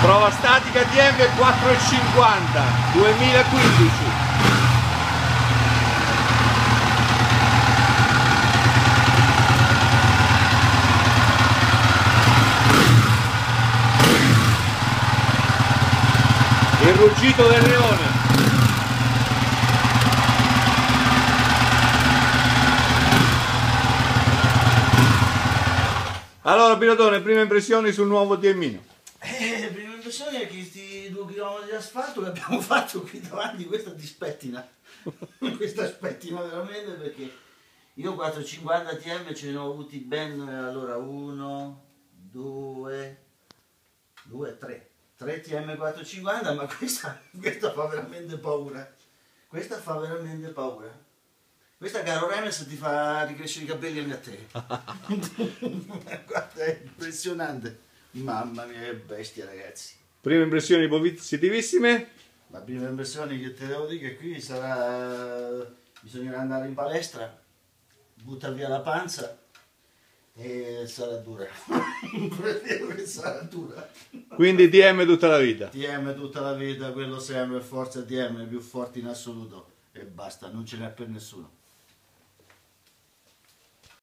Prova statica TM 450 2015 Il ruggito del leone. Allora Pilotone, prime impressioni sul nuovo TMino Eh, prima impressione è che questi due chilometri di asfalto che abbiamo fatto qui davanti, questa ti spettina. questa spettina veramente perché io 450 TM ce ne ho avuti ben allora 1, 2, 2, 3. 3 TM 450, ma questa, questa fa veramente paura. Questa fa veramente paura. Questa caro Remes ti fa ricrescere i capelli anche a te. Guarda, è impressionante. Mamma mia, che bestia ragazzi. Prime impressioni positivissime? La prima impressione che ti devo dire è che qui sarà... bisognerà andare in palestra, buttare via la panza e sarà dura. Sarà dura. Quindi TM tutta la vita. TM tutta la vita, quello sempre, forza TM, più forte in assoluto. E basta, non ce n'è per nessuno.